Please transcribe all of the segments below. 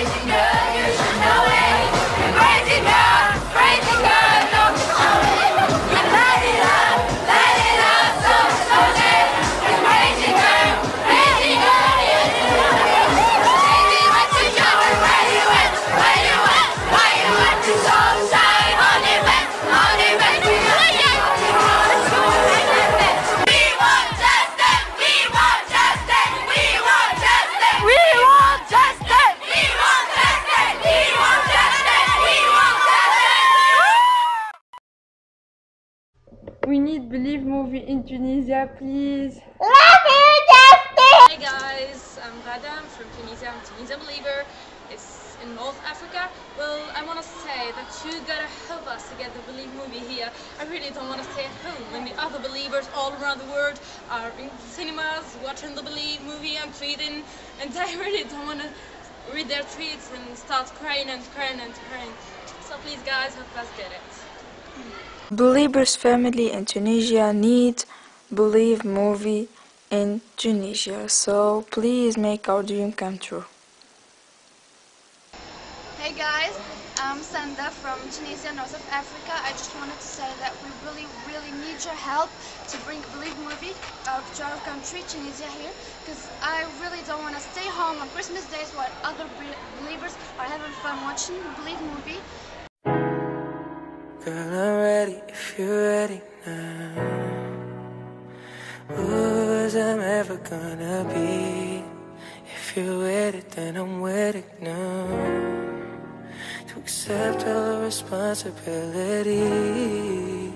We movie in Tunisia, please. Hey guys, I'm Rada, I'm from Tunisia, I'm a Tunisia believer. It's in North Africa. Well, I want to say that you gotta help us to get the Believe movie here. I really don't want to stay at home when the other believers all around the world are in cinemas watching the Believe movie and tweeting, and I really don't want to read their tweets and start crying and crying and crying. So please guys, help us get it. Believers family in Tunisia need Believe movie in Tunisia. So please make our dream come true. Hey guys, I'm Sanda from Tunisia, North of Africa. I just wanted to say that we really, really need your help to bring Believe movie uh, to our country, Tunisia here, because I really don't want to stay home on Christmas days while other believers are having fun watching Believe movie. Girl, I'm ready if you're ready now. Who's I'm ever gonna be? If you're it, then I'm it now. To accept all the responsibility.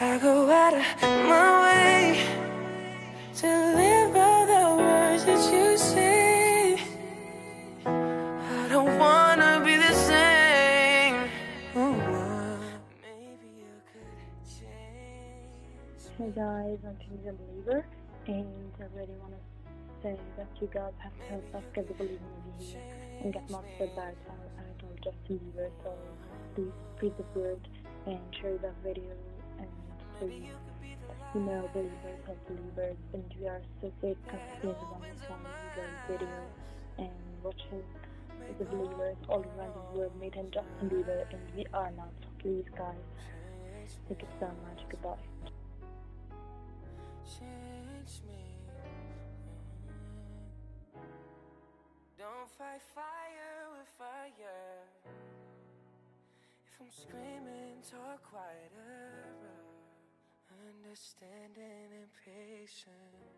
I go out of my way Hey guys, I'm Tunisian Believer, and I really want to say that you guys have to help us get the Believe movie here. and get more feedback on idol Justin Bieber. So please spread the word and share the video and please email believers and believers and we are so great seeing one song the video and watching the believers all around the world meeting Justin Bieber and we are not. So please guys, thank you so much. Goodbye. Change me. Mm-hmm. Don't fight fire with fire. If I'm screaming, talk quieter. Understanding and patience.